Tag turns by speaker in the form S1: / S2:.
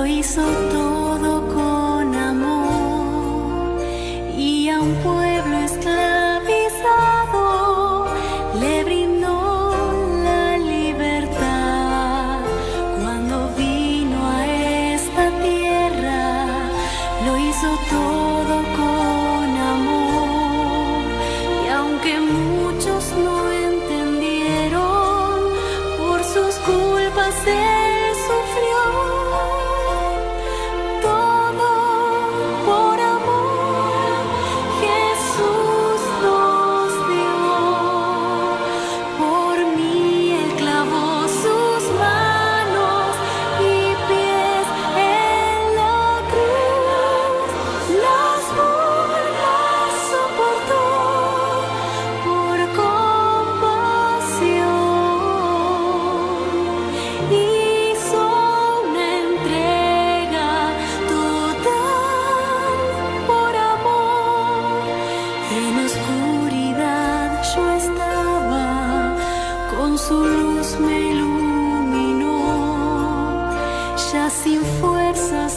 S1: lo hizo todo con amor y a un pueblo esclavizado le brindó la libertad. Cuando vino a esta tierra lo hizo todo con amor y aunque muchos no entendieron por sus culpas él. Hizo una entrega total por amor. En oscuridad yo estaba, con su luz me iluminó. Ya sin fuerzas.